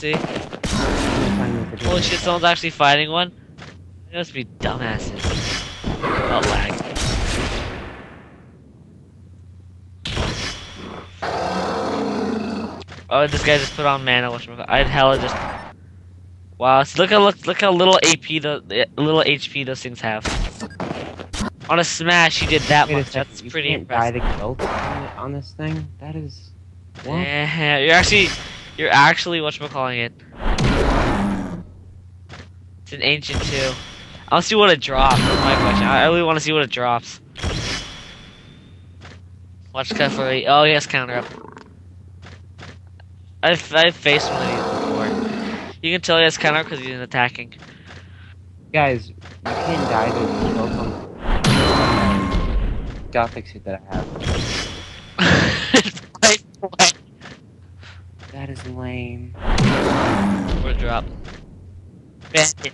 see. I'm gonna find the video Holy shit, someone's actually fighting one. They must be dumbasses. Oh, lag. Oh, this guy just put on mana. I'd hella just. Wow, so look how look look how little AP the, the little HP those things have. On a smash, he did that Wait much. That's you pretty die impressive. to kill on, on this thing? That is... What? Yeah, you're actually, you're actually whatchamacalling it. It's an ancient too. I'll see what it drops. That's my question. I really want to see what it drops. Watch carefully. Oh yes, counter up. I've I've faced one of these before. You can tell he has counter because he's attacking. Guys, you can't die to from... Gothic suit that I have. That is lame. What a drop. Bandit.